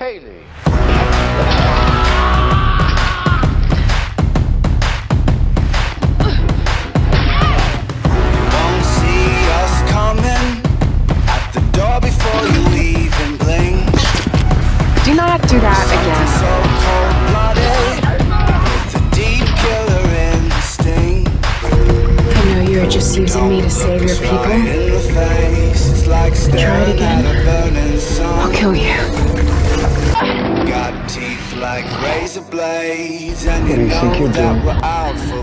Hayley. Won't see us coming at the door before you even blink. Do not do that again. So cold-blooded with a deep killer instinct. I know you're just using me to save your people. in the face, it's like staring again. Like razor blades, and you do you know think you're that doing? we're out for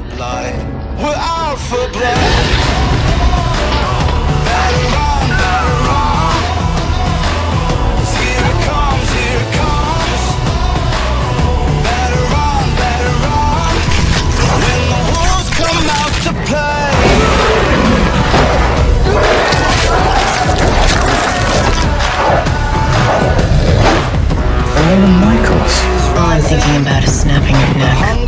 Michaels. All I'm thinking about is snapping your neck.